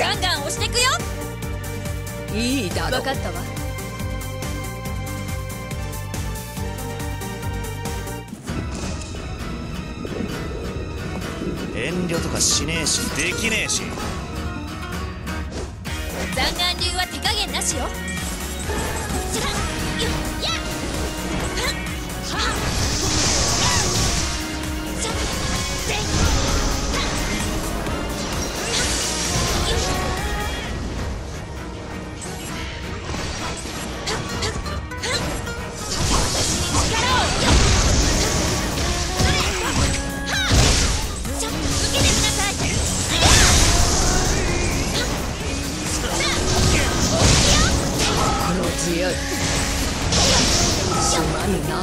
ガンガン押してくよ。いいだろ分かったわ遠慮とかしねえしできねえし。弾丸流は手加減なしよまぬな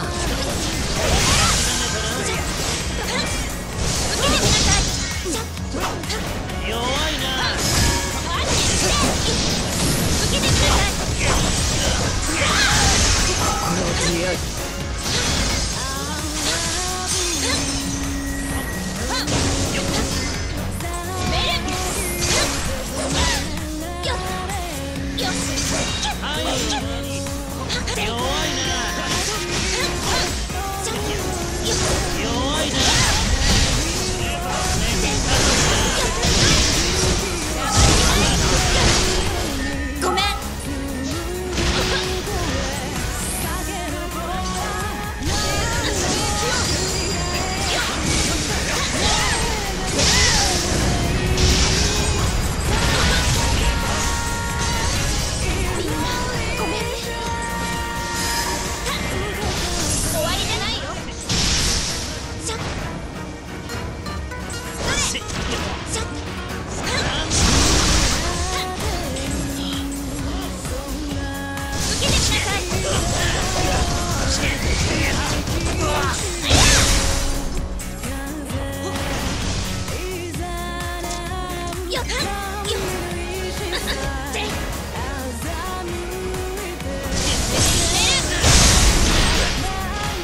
よ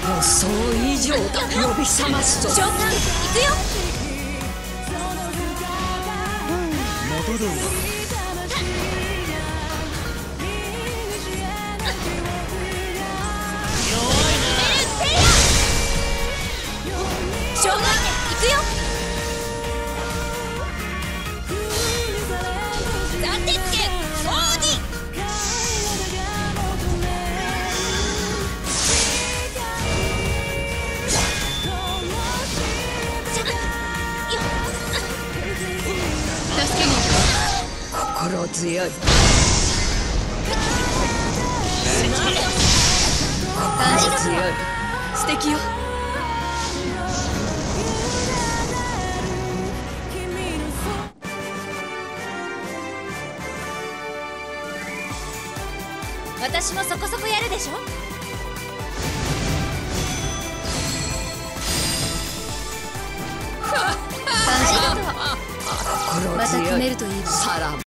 予想以上だ。呼び覚ますぞ召喚行くよ戻るわ召喚心強い。心強い。素敵よ。私もそこそこやるでしょ？また決めるといいわ